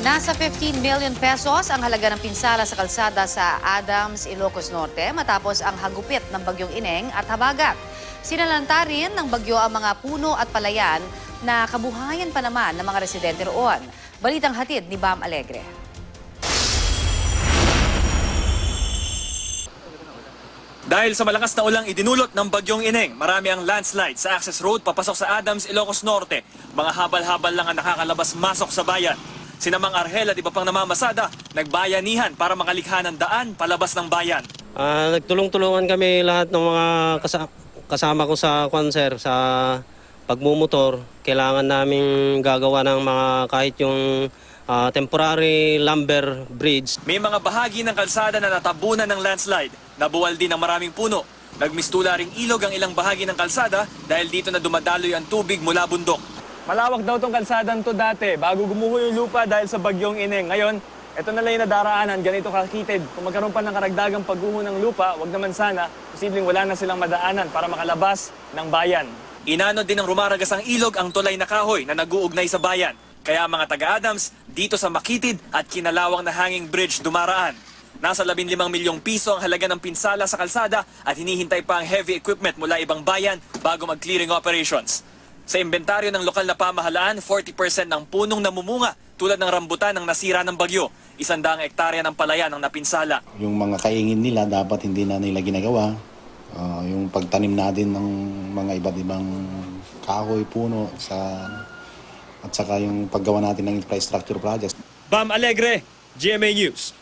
Nasa 15 million pesos ang halaga ng pinsala sa kalsada sa Adams, Ilocos Norte matapos ang hagupit ng bagyong Ineng at Habagat. Sinalanta rin ng bagyo ang mga puno at palayan na kabuhayan pa naman ng mga residente roon. Balitang hatid ni Bam Alegre. Dahil sa malakas na ulang idinulot ng bagyong Ineng, marami ang landslide sa access road papasok sa Adams, Ilocos Norte. Mga habal-habal lang ang nakakalabas-masok sa bayan. Sinamang Arhel at iba pang namamasada, nagbayanihan para makalikha ng daan palabas ng bayan. Ah, nagtulong-tulungan kami lahat ng mga kasa- kasama ko sa konser sa pagmumotor. Kailangan naming gagawa ng mga kahit yung ah, temporary lumber bridge. May mga bahagi ng kalsada na natabunan ng landslide. Nabuwal din ng maraming puno. Nagmistula ring ilog ang ilang bahagi ng kalsada dahil dito na dumadaloy ang tubig mula bundok. Malawak daw tong kalsadang to dati bago gumuho yung lupa dahil sa bagyong Ineng. Ngayon, ito na lang yung nadaraanan, ganito kakitid. Kung magkaroon pa ng karagdagang pagguho ng lupa, wag naman sana, posibleng wala na silang madaanan para makalabas ng bayan. Inano din ng rumaragas ang ilog ang tulay na kahoy na naguugnay sa bayan. Kaya mga taga-Adams, dito sa Makitid at kinalawang na hanging bridge dumaraan. Nasa 15 milyong piso ang halaga ng pinsala sa kalsada at hinihintay pa ang heavy equipment mula ibang bayan bago mag-clearing operations. Sa inventaryo ng lokal na pamahalaan, 40% ng punong namumunga tulad ng rambutan ng nasira ng bagyo. Isandaang ektarya ng palayan ang napinsala. Yung mga kaingin nila dapat hindi na nila ginagawa. Ah, yung pagtanim natin ng mga iba't ibang kahoy, puno sa at saka yung paggawa natin ng infrastructure projects. Bam Alegre, GMA News.